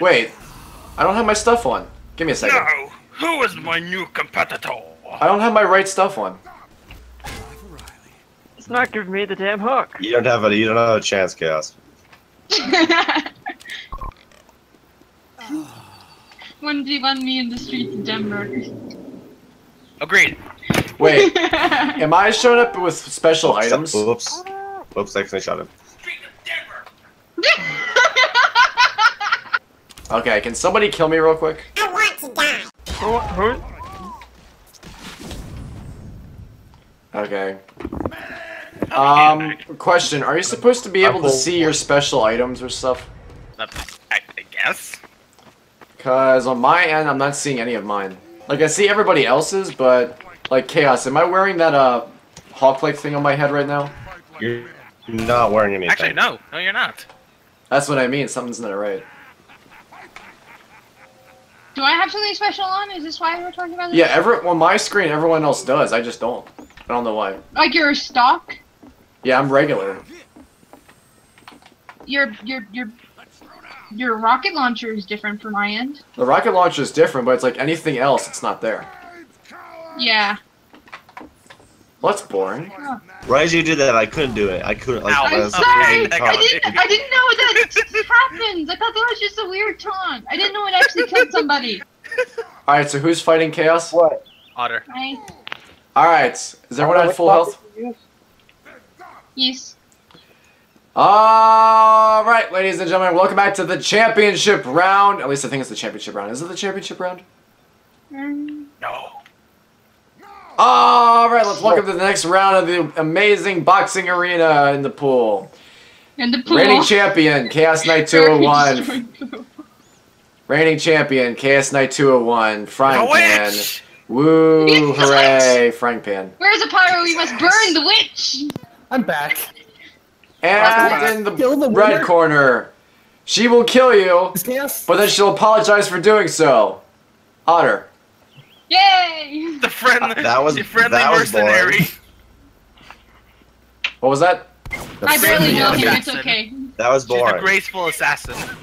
Wait, I don't have my stuff on. Give me a second. Now, who is my new competitor? I don't have my right stuff on. It's not giving me the damn hook. You don't have a you don't have a chance, Chaos. One v one me in the streets of Denver. Agreed. Wait, am I showing up with special items? Oops, oops, I accidentally shot him. Street of Denver. Okay, can somebody kill me real quick? Who, who, Okay. Um, question: Are you supposed to be able to see your special items or stuff? I, I guess. Cause on my end, I'm not seeing any of mine. Like I see everybody else's, but like chaos. Am I wearing that uh hawk-like thing on my head right now? You're not wearing anything. Actually, no. No, you're not. That's what I mean. Something's not right. Do I have something special on? Is this why we're talking about this? Yeah, every on my screen, everyone else does. I just don't. I don't know why. Like your stock? Yeah, I'm regular. Your your your your rocket launcher is different from my end. The rocket launcher is different, but it's like anything else, it's not there. Yeah. Well, that's boring. Right as you did that, I couldn't do it. I couldn't. Like, Ow. I I'm was- sorry. I didn't. I didn't know that happens. I thought that was just a weird taunt. I didn't know it actually killed somebody. All right, so who's fighting chaos? What? Otter. Right? All right, is everyone at full health? Yes. All right, ladies and gentlemen, welcome back to the championship round. At least I think it's the championship round. Is it the championship round? Mm. No. All right, let's welcome to the next round of the amazing boxing arena in the pool. And the pool. Reigning champion, Chaos Knight 201. Reigning champion, Chaos Knight 201. Frying The pan. witch! Woo, It's the hooray, frying pan. Where's the pyro? We must burn the witch. I'm back. And in the Kill the red winner. corner, she will kill you, Is chaos? but then she'll apologize for doing so. Otter. Yay! The friend. Uh, that was- the friendly that was boring. mercenary. What was that? I barely know him. It's okay. that was boring. She's the boring. graceful assassin.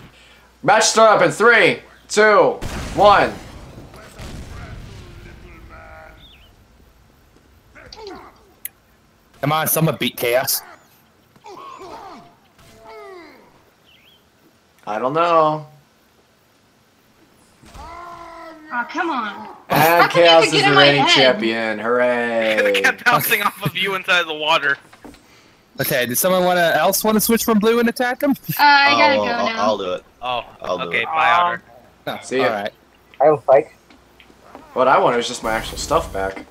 Match start up in three, two, one. Come on, someone beat chaos. I don't know. Oh, come on. And Chaos is the reigning champion. It Hooray. kept bouncing off of you inside the water. Okay, does someone wanna else want to switch from blue and attack him? Uh, I gotta I'll, go I'll, now. I'll do it. Oh, I'll do okay. it. Bye, Otter. No, See ya. All right. I will fight. What I wanted was just my actual stuff back.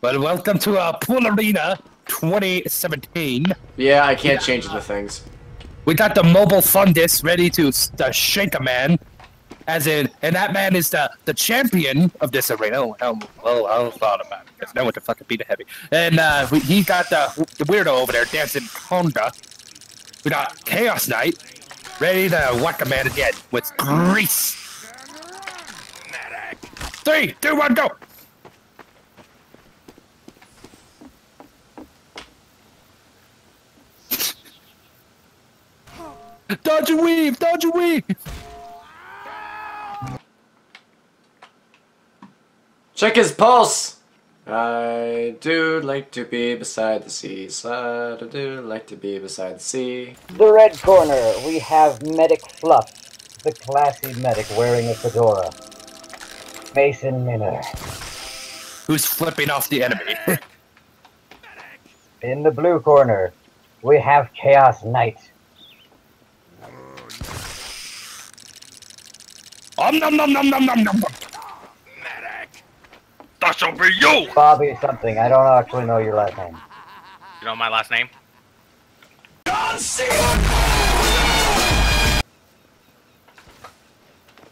Well, welcome to uh, Pool Arena 2017. Yeah, I can't change the things. We got the mobile fundus ready to uh, shake a man. As in, and that man is the, the champion of this arena. Oh, I thought about it. Because no one can fucking beat a heavy. And uh, we, he got the, the weirdo over there dancing conga. We got Chaos Knight ready to whack a man again with grease. Three, two, one, go! Dodge and weave! Dodge and weave! Check his pulse. I do like to be beside the seaside. I do like to be beside the sea. The red corner, we have Medic Fluff, the classy medic wearing a fedora. Mason Miller. Who's flipping off the enemy? In the blue corner, we have Chaos Knight. Om nom nom nom nom nom nom! That shall be you! Bobby something, I don't actually know your last name. You know my last name?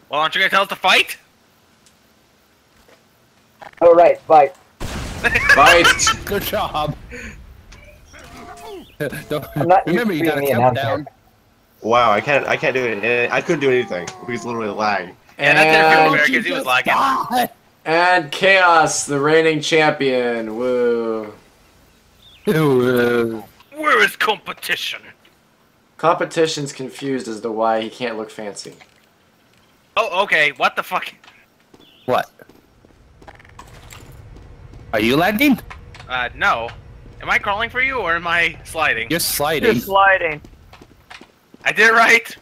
Well, aren't you gonna tell us to fight? Oh right, fight. Fight! Good job. Don't- not Remember, you being gotta count announcer. down. Wow, I can't. I can't do it. I couldn't do anything because literally lag. Yeah, that didn't feel And, fair because he was lagging. And Chaos, the reigning champion. Woo. Ooh, Where is competition? Competition's confused as to why he can't look fancy. Oh, okay. What the fuck? What? Are you landing? Uh, no. Am I crawling for you or am I sliding? You're sliding. You're sliding. I did it right.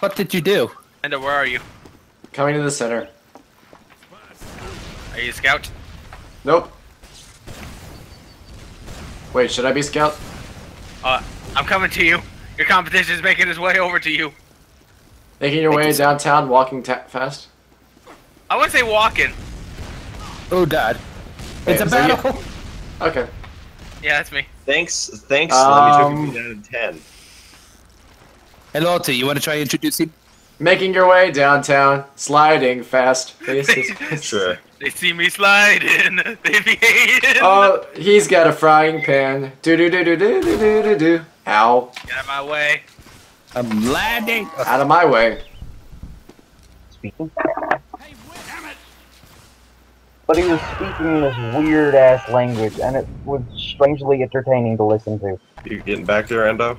What did you do? Endo, where are you? Coming to the center. Are you a scout? Nope. Wait, should I be scout? Uh, I'm coming to you. Your competition is making its way over to you. Making your way downtown, walking ta- fast? I wouldn't say walking. Oh, Dad. It's a is you? battle. Okay. Yeah, that's me. Thanks, thanks. Um, let me took you down to ten. Hello, T. You want to try introducing? Making your way downtown, sliding fast. Faces. Sure. They see me sliding. They be hating. Oh, he's got a frying pan. Do do do do do do do do do. Ow. Get out of my way. I'm landing. Out of my way. Speaking. But he was speaking this weird ass language, and it was strangely entertaining to listen to. You getting back there, Endo?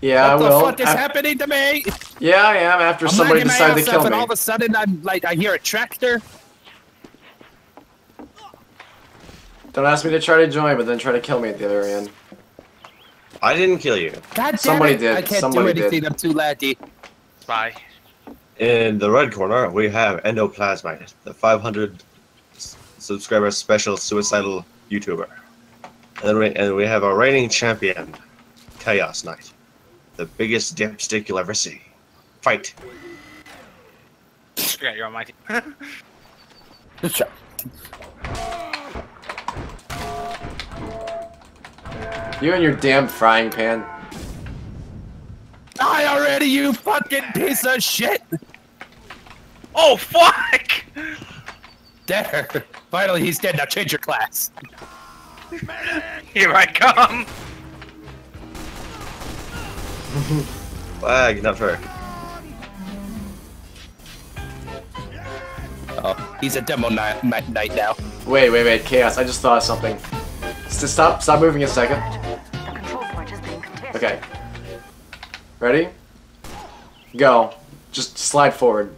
Yeah, what I the fuck is Af- happening to me? Yeah, I am. After I'm somebody lagging my decided to ass kill off, and all of a sudden, I'm like, I hear a tractor. Don't ask me to try to join, but then try to kill me at the other end. I didn't kill you. God damn Somebody it. did. I can't Somebody do did. anything. I'm too laggy. Spy. In the red corner, we have Endoplasmite, the 500 subscriber special suicidal YouTuber. And then we, and we have our reigning champion, Chaos Knight, the biggest dipstick you'll ever see. Fight. Yeah, you're on my team. Good shot. You and your damn frying pan. Die already, you fucking piece of shit! oh, fuck! There. Finally, he's dead. Now change your class. Here I come. Flag, not fair. Oh, he's a demo night, night, night now. Wait, wait, wait, chaos! I just thought of something. S- Stop, stop moving a second. The control point is being contested. Okay. Ready? Go. Just slide forward.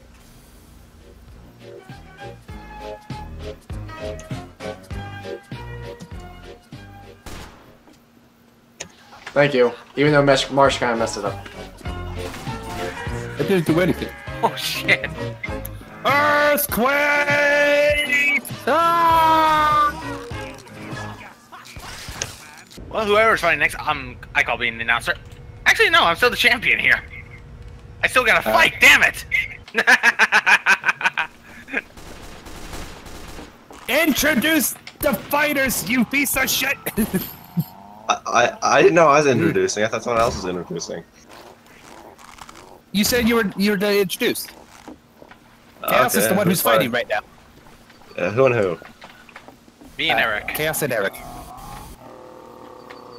Thank you. Even though Mesh- Marsh kind of messed it up. I didn't do anything. Oh, shit. Earthquake! Ah! Well, whoever's fighting next, I'm. I call being the announcer. Actually, no, I'm still the champion here. I still gotta fight. Damn it! Introduce the fighters, you piece of shit! I, I, I didn't know I was introducing. I thought someone else was introducing. you said you were you were to introduce. Chaos is the one who's fine. fighting right now. Uh, who and who? Me and Uh, Eric. Chaos and Eric.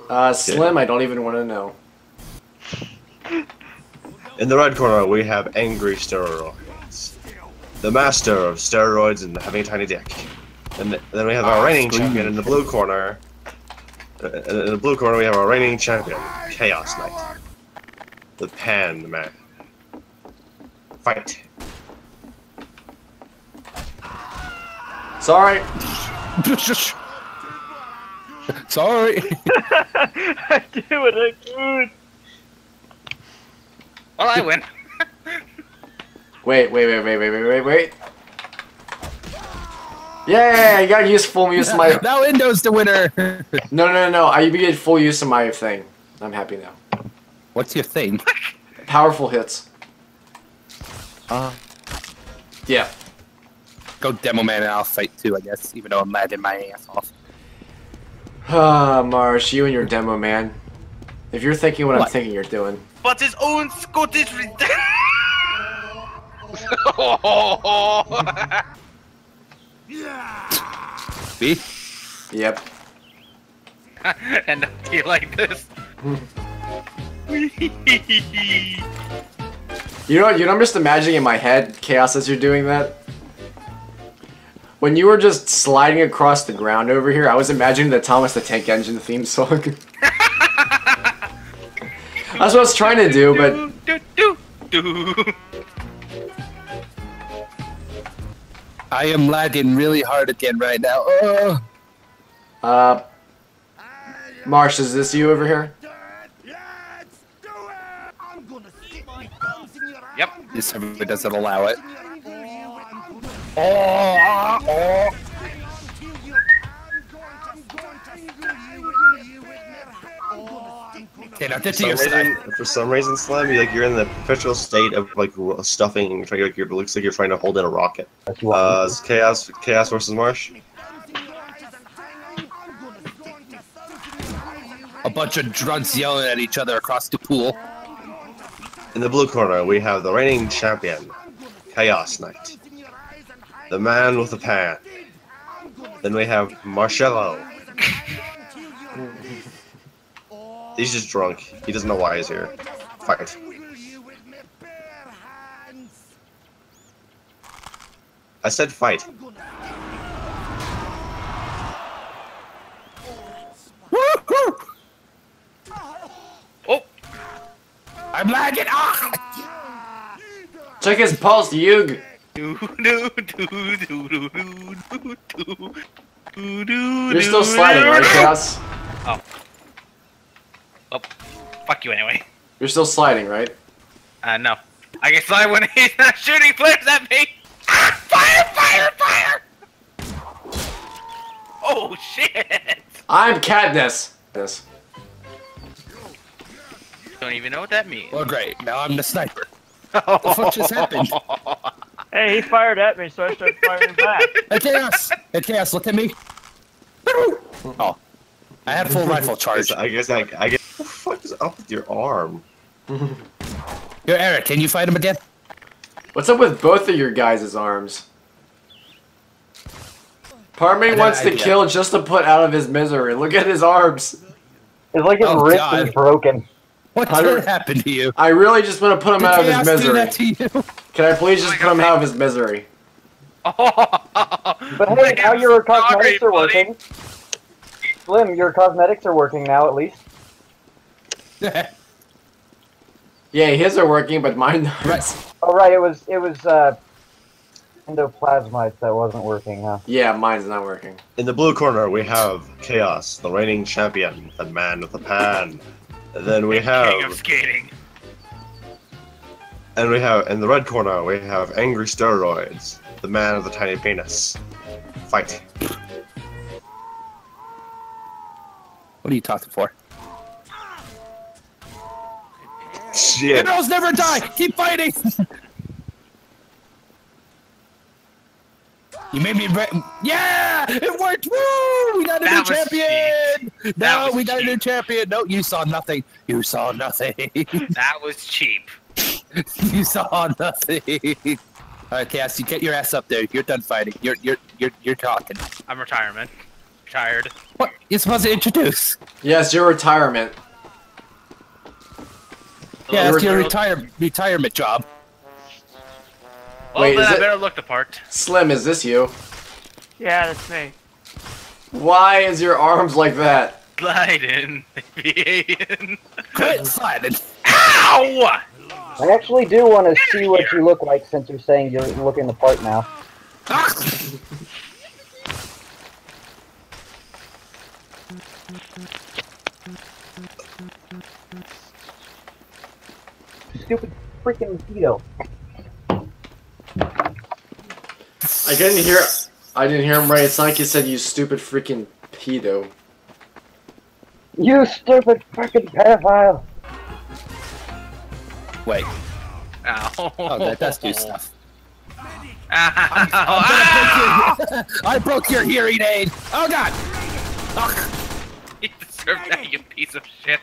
Uh, Slim, I don't even want to know. In the red corner, we have Angry Steroids, the master of steroids and having a tiny dick. And then we have our reigning champion in the blue corner. Uh, in the blue corner, we have our reigning champion, Chaos Knight, the Pan Man. Fight. Sorry. Sorry. I do what I could. Well, I win. Wait, wait, wait, wait, wait, wait, wait, wait. Yeah, I got use full use of my. now Endo's the winner. No, no, no, no. I get full use of my thing. I'm happy now. What's your thing? Powerful hits. Uh, Yeah. Go demo man and I'll fight too, I guess, even though I'm lagging my ass off. Ah, Marsh, you and your demo, man. If you're thinking what, I'm What? thinking you're doing. But his own Scottish. re- See? Yep. and do you like this? You know, you know, I'm just imagining in my head, Chaos, as you're doing that. When you were just sliding across the ground over here, I was imagining the Thomas the Tank Engine theme song. That's what I was trying to do, but. I am lagging really hard again right now. Oh. uh, Marsh, is this you over here? Yep. This server doesn't allow it. Oh, oh. Okay, now get For to your some, side. reason, for some reason, Slim, you like you're in the perpetual state of like ro- stuffing. Trying like you're, it looks like you're trying to hold in a rocket. If you want. Uh, chaos, chaos versus Marsh. A bunch of drunks yelling at each other across the pool. In the blue corner, we have the reigning champion, Chaos Knight, the man with the pan. Then we have Marcello. He's just drunk. He doesn't know why he's here. Fight. I said fight. Oh, I'm lagging. Ah! Check his pulse, Yug. Do do do do do do do do do do. You're still sliding, right, Chaos? Oh, fuck you anyway. You're still sliding, right? Uh, no. I can slide when he's not shooting flares at me. Ah, fire, fire, fire! Oh shit! I'm Katniss. This. Don't even know what that means. Well, great. Now I'm the sniper. What the fuck just happened? Hey, he fired at me, so I started firing back. Hey, Chaos! Hey, Chaos, look at me. Oh. I had full rifle charge. I guess I, I guess. What the fuck is up with your arm? Yo, Eric, can you fight him again? What's up with both of your guys' arms? Part of me I got wants to kill just to put out of his misery. Look at his arms. It's like his Oh, wrist God. is broken. What Hundred- did happen to you? I really just want to put him Did out of his misery. that to you? Can I please just put him out of his misery? But hey, now your cosmetics are working. Slim, your cosmetics are working now at least. Yeah, his are working, but mine aren't. Right. Oh right, it was it was uh endoplasmites that wasn't working, huh? Yeah, mine's not working. In the blue corner, we have Chaos, the reigning champion, the man with the pan. And then we have King of have, skating. and we have, in the red corner, we have Angry Steroids, the man of the tiny penis. Fight. What are you talking for? Shit. Heroes never die! Keep fighting! you made me re- Yeah! It worked! Woo! We got a That new champion! That No, was we got a new champion! No, you saw nothing. You saw nothing. That was cheap. you saw nothing. Alright, Cass, you get your ass up there. You're done fighting. You're you're you're you're talking. I'm retirement. Retired. What? You're supposed to introduce. Yes, your retirement. Yeah, that's your retire retirement job. Wait, then is I it- better look the part. Slim, is this you? Yeah, that's me. Why is your arms like that? Gliding. Aviating. Quit sliding. Ow! I actually do want to see what you look like since you're saying you're looking the part now. Stupid freaking Vito. I couldn't hear. I didn't hear him right. It's not like you said you stupid freaking pedo. You stupid freaking pedophile. Wait. Ow. Oh, that does do stuff. Ow. I'm gonna break your, I broke your hearing aid. Oh god. Ugh. You deserve that, you piece of shit.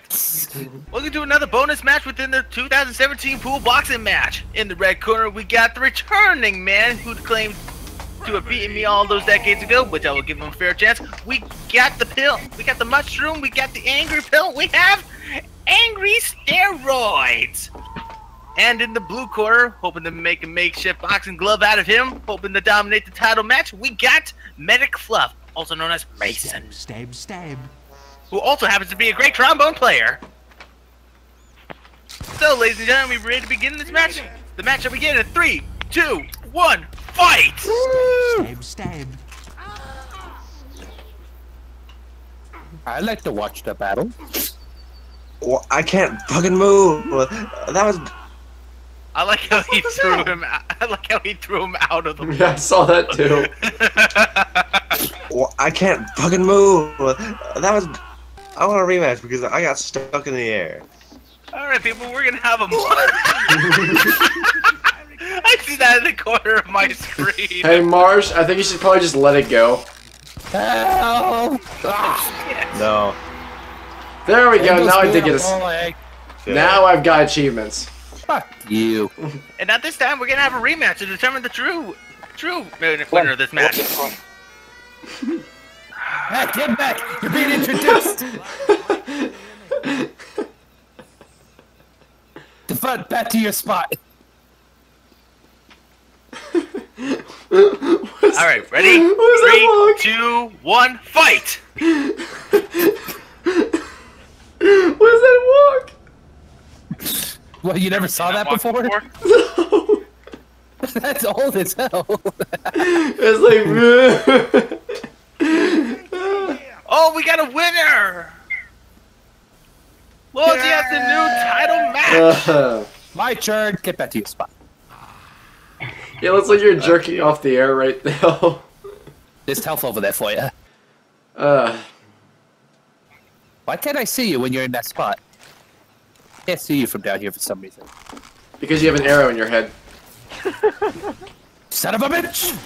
Welcome to another bonus match within the 2017 pool boxing match. In the red corner, we got the returning man who claims to have beaten me all those decades ago, which I will give him a fair chance. We got the pill, we got the mushroom, we got the angry pill, we have angry steroids. And in the blue corner, hoping to make a makeshift boxing glove out of him, hoping to dominate the title match, we got Medic Fluff, also known as Mason Stab, stab. stab. who also happens to be a great trombone player. So, ladies and gentlemen, we're ready to begin this match? The match will begin in three, two, one, fight! Stab, stab. I like to watch the battle. Well, I can't fucking move. That was. I like how he threw him. Out. I like how he threw him out of the. Yeah, I saw that too. Well, I can't fucking move. That was. I want a rematch because I got stuck in the air. All right, people, we're gonna have a. I see that in the corner of my screen. Hey, Marsh, I think you should probably just let it go. Help! Ah, No. There we go. Now I did being get a a. s- boy. Yeah. Now I've got achievements. Fuck you. And at this time, we're gonna have a rematch to determine the true, true win- winner of this match. Hey, get back! You're being introduced! Default back to your spot. All right, ready? What was Three, that two, one, fight! What is that walk? Well, you never saw that Walk before? No. That's old as hell. It's like. Oh, we got a winner! Loyalty has the new title match. Uh, My turn. Get back to your spot. It looks like you're jerking off the air right now. There's health over there for you. Uh, Why can't I see you when you're in that spot? I Can't see you from down here for some reason. because you have an arrow in your head. Son of a bitch!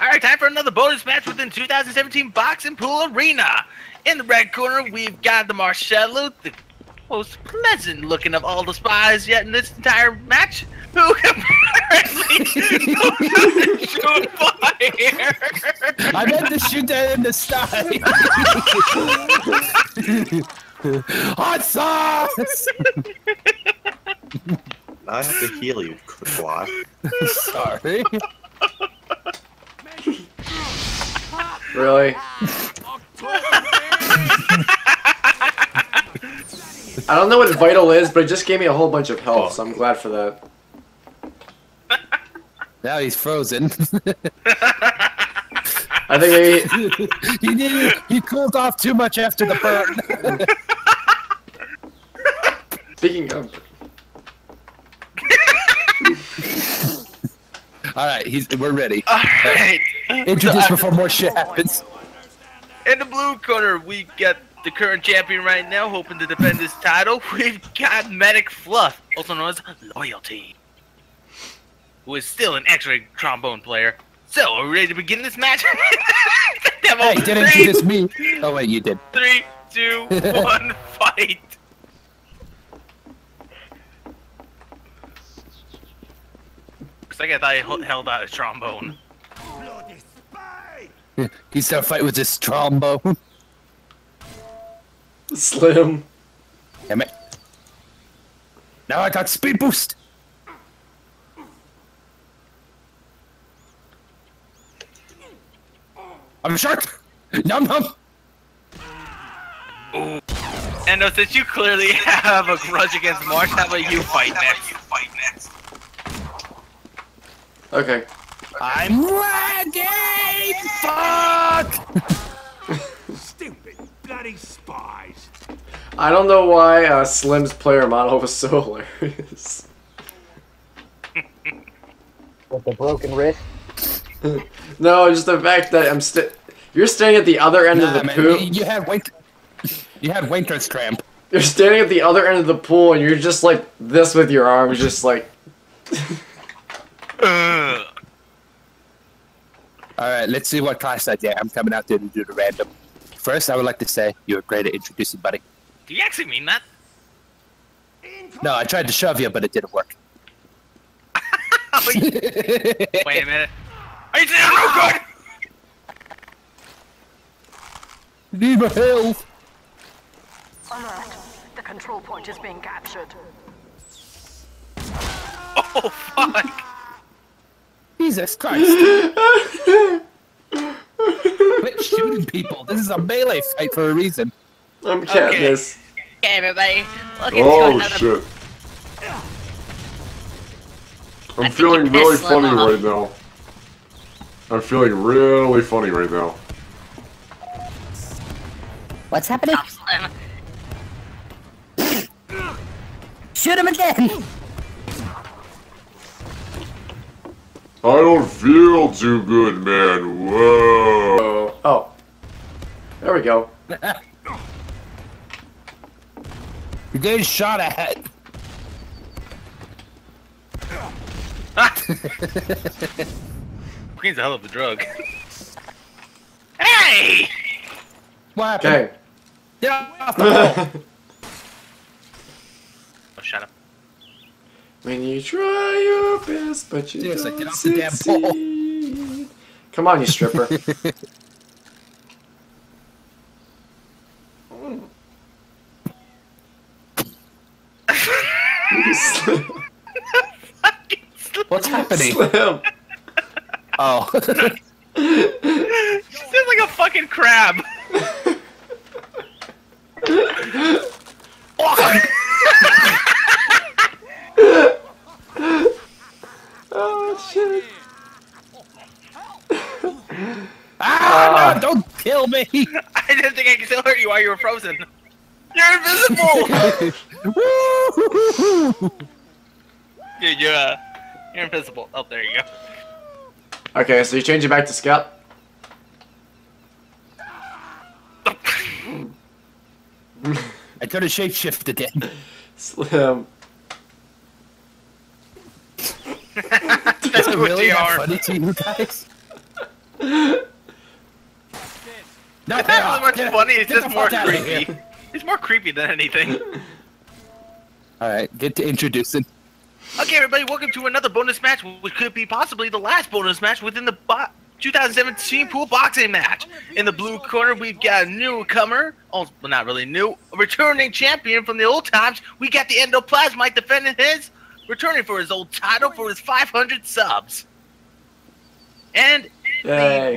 All right, time for another bonus match within 2017 Boxing Pool Arena. In the red corner, we've got the Marcello, the most pleasant looking of all the spies yet in this entire match, who apparently knows how shoot fire. I meant to shoot that in the sky. Hot sauce! Now I have to heal you, twat. Sorry. Really? I don't know what vital is, but it just gave me a whole bunch of health, so I'm oh. glad for that. Now he's frozen. I think maybe he did. He cooled off too much after the burn. speaking of, All right, he's. We're ready. All right. Introduce before more shit happens. In the blue corner, we got the current champion right now, hoping to defend his title. We've got Medic Fluff, also known as Loyalty, who is still an X-ray trombone player. So, are we ready to begin this match? Demo, Hey, didn't three, introduce me. Oh wait, you did. Three, two, one, fight! Looks like I thought he held out a trombone. He started fighting with this trombone. Slim. Damn it. Now I got speed boost. I'm a shark. Num num. And uh, since you clearly have a grudge against Marsh, how about you fight next? You fight next. Okay. I'm ready. Fuck. Stupid bloody spies. I don't know why uh, Slim's player model was so hilarious. With the broken wrist. No, just the fact that I'm st- You're standing at the other end of the man, pool. you, you had winter. You had winter's cramp. You're standing at the other end of the pool, and you're just like this with your arms, just like. Ugh. All right, let's see what class I get. I'm coming out there to do the random. First, I would like to say you were great at introducing, buddy. Do you actually mean that? No, I tried to shove you, but it didn't work. Wait a minute. Are you saying I'm no good? Need my help. Alert. The control point is being captured. Oh fuck! Jesus Christ. Bitch. shooting people. This is a melee fight for a reason. I'm Katniss. Okay, everybody. Welcome to Oh another shit. I'm think feeling really funny off. right now. I'm feeling really funny right now. What's happening? Shoot him again! I don't feel too good, man. Whoa. Oh. There we go. You're getting shot at. Queen's a hell of a drug. hey! What happened? Okay. Get off the pole. Oh, shut up. when you try your best, but you Seriously, don't get off the damn pole. succeed. Come on, you stripper. Slim. What's? Slim. Oh. She sounds like a fucking crab. Oh shit. ah, no, don't kill me. I didn't think I could still hurt you while you were frozen. You're invisible! Woo! Dude, you're, uh, you're invisible. Oh, there you go. Okay, so you change it back to scout. I could have shapeshift again. Slim. That's what really they are. funny to you guys? No, It's not really much get- funny, it's just more creepy. It's more creepy than anything. Alright, get to introducing. Okay, everybody, welcome to another bonus match, which could be possibly the last bonus match within the bo- 2017 pool boxing match. In the blue corner, we've got a newcomer, well, not really new, a returning champion from the old times. We got the Endoplasmite defending his, returning for his old title for his 500 subs. And in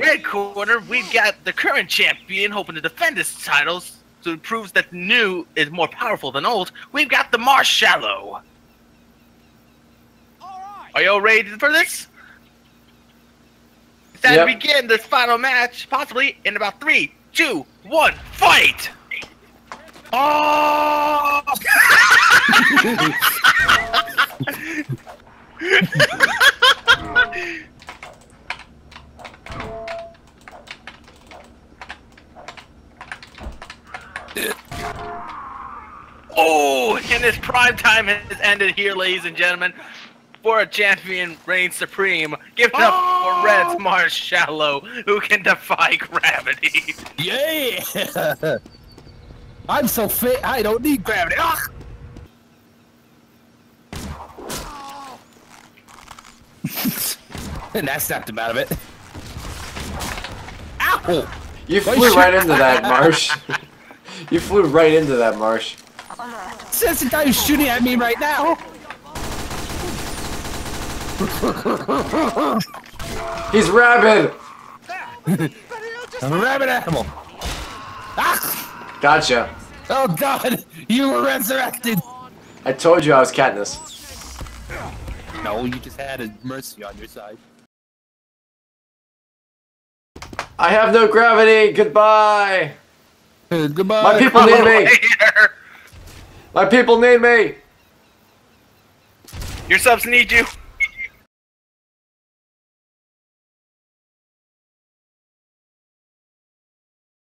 the red corner, we've got the current champion hoping to defend his titles, so it proves that new is more powerful than old. We've got the Marshallow. Are y'all ready for this? It's time Yep. to begin this final match, possibly in about three, two, one, fight! Oh! oh, and this prime time has ended here, ladies and gentlemen. For a champion reigns supreme. Give it up for Red's Marshallow, who can defy gravity. Yeah! I'm so fit, I don't need gravity. Ah! and that snapped him out of it. Ow! You flew should- right into that, Marsh. you flew right into that, Marsh. Since the guy who's shooting at me right now! He's rabid! I'm a rabbit animal. Ah! Gotcha. Oh god, you were resurrected! I told you I was Katniss. No, you just had a mercy on your side. I have no gravity! Goodbye! Goodbye. My people need me! Later. My people need me! Your subs need you.